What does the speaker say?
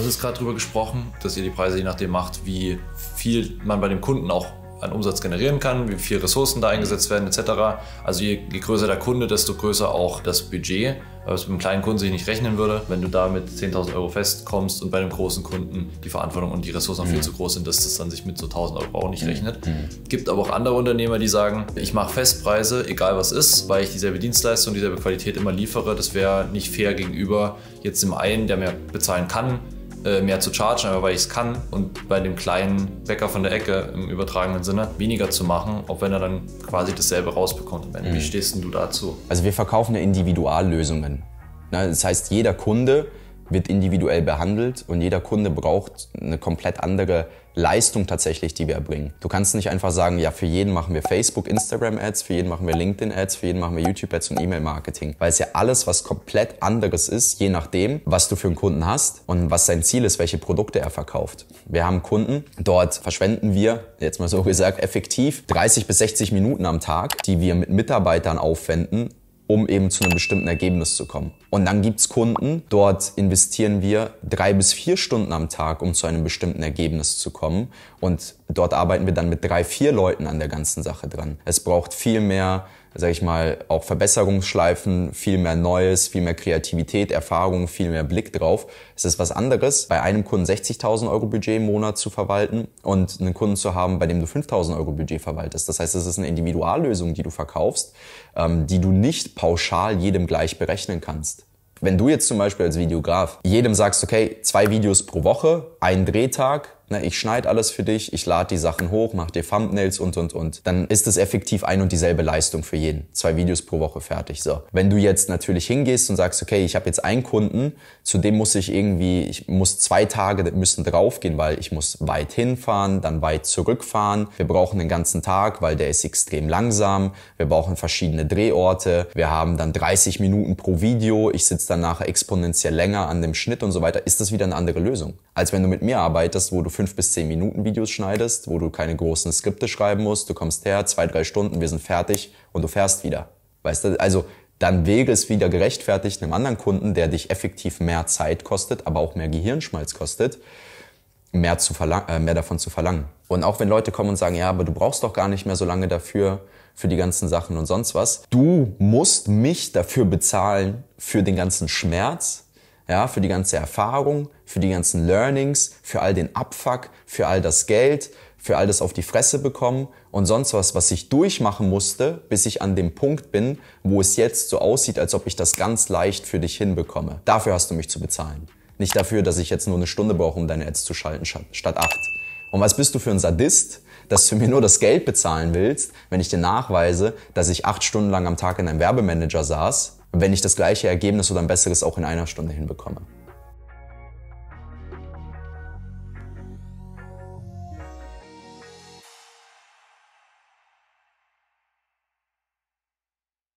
hast jetzt gerade darüber gesprochen, dass ihr die Preise je nachdem macht, wie viel man bei dem Kunden auch an Umsatz generieren kann, wie viel Ressourcen da eingesetzt werden etc. Also je, je größer der Kunde, desto größer auch das Budget, weil es mit einem kleinen Kunden sich nicht rechnen würde. Wenn du da mit 10.000 Euro festkommst und bei einem großen Kunden die Verantwortung und die Ressourcen mhm. viel zu groß sind, dass das dann sich mit so 1.000 Euro auch nicht mhm. rechnet. Mhm. Gibt aber auch andere Unternehmer, die sagen, ich mache Festpreise, egal was ist, weil ich dieselbe Dienstleistung, dieselbe Qualität immer liefere. Das wäre nicht fair gegenüber jetzt dem einen, der mehr bezahlen kann, äh, mehr zu chargen, aber weil ich es kann und bei dem kleinen Bäcker von der Ecke im übertragenen Sinne weniger zu machen, auch wenn er dann quasi dasselbe rausbekommt. Mhm. Wie stehst du dazu? Also wir verkaufen Individuallösungen. Das heißt, jeder Kunde wird individuell behandelt und jeder Kunde braucht eine komplett andere Leistung tatsächlich, die wir erbringen. Du kannst nicht einfach sagen, ja, für jeden machen wir Facebook, Instagram Ads, für jeden machen wir LinkedIn Ads, für jeden machen wir YouTube Ads und E-Mail Marketing, weil es ja alles was komplett anderes ist, je nachdem, was du für einen Kunden hast und was sein Ziel ist, welche Produkte er verkauft. Wir haben Kunden, dort verschwenden wir, jetzt mal so gesagt, effektiv 30 bis 60 Minuten am Tag, die wir mit Mitarbeitern aufwenden, um eben zu einem bestimmten Ergebnis zu kommen. Und dann gibt's Kunden, dort investieren wir drei bis vier Stunden am Tag, um zu einem bestimmten Ergebnis zu kommen. Und dort arbeiten wir dann mit drei, vier Leuten an der ganzen Sache dran. Es braucht viel mehr sage ich mal, auch Verbesserungsschleifen, viel mehr Neues, viel mehr Kreativität, Erfahrung, viel mehr Blick drauf. Es ist was anderes, bei einem Kunden 60.000 Euro Budget im Monat zu verwalten und einen Kunden zu haben, bei dem du 5.000 Euro Budget verwaltest. Das heißt, es ist eine Individuallösung, die du verkaufst, ähm, die du nicht pauschal jedem gleich berechnen kannst. Wenn du jetzt zum Beispiel als Videograf jedem sagst, okay, zwei Videos pro Woche, ein Drehtag, Ne, ich schneide alles für dich, ich lade die Sachen hoch, mache dir Thumbnails und, und, und. Dann ist es effektiv ein und dieselbe Leistung für jeden. Zwei Videos pro Woche fertig. So. Wenn du jetzt natürlich hingehst und sagst, okay, ich habe jetzt einen Kunden, zu dem muss ich irgendwie, ich muss zwei Tage müssen draufgehen, weil ich muss weit hinfahren, dann weit zurückfahren. Wir brauchen den ganzen Tag, weil der ist extrem langsam. Wir brauchen verschiedene Drehorte. Wir haben dann 30 Minuten pro Video. Ich sitze dann nachher exponentiell länger an dem Schnitt und so weiter. Ist das wieder eine andere Lösung, als wenn du mit mir arbeitest, wo du fünf bis zehn Minuten Videos schneidest, wo du keine großen Skripte schreiben musst. Du kommst her, zwei, drei Stunden, wir sind fertig und du fährst wieder. Weißt du, also dann wäre es wieder gerechtfertigt einem anderen Kunden, der dich effektiv mehr Zeit kostet, aber auch mehr Gehirnschmalz kostet, mehr, zu verlang äh, mehr davon zu verlangen. Und auch wenn Leute kommen und sagen, ja, aber du brauchst doch gar nicht mehr so lange dafür, für die ganzen Sachen und sonst was. Du musst mich dafür bezahlen, für den ganzen Schmerz, ja, für die ganze Erfahrung, für die ganzen Learnings, für all den Abfuck, für all das Geld, für all das auf die Fresse bekommen und sonst was, was ich durchmachen musste, bis ich an dem Punkt bin, wo es jetzt so aussieht, als ob ich das ganz leicht für dich hinbekomme. Dafür hast du mich zu bezahlen. Nicht dafür, dass ich jetzt nur eine Stunde brauche, um deine Ads zu schalten, statt acht. Und was bist du für ein Sadist, dass du mir nur das Geld bezahlen willst, wenn ich dir nachweise, dass ich acht Stunden lang am Tag in einem Werbemanager saß wenn ich das gleiche Ergebnis oder ein besseres auch in einer Stunde hinbekomme.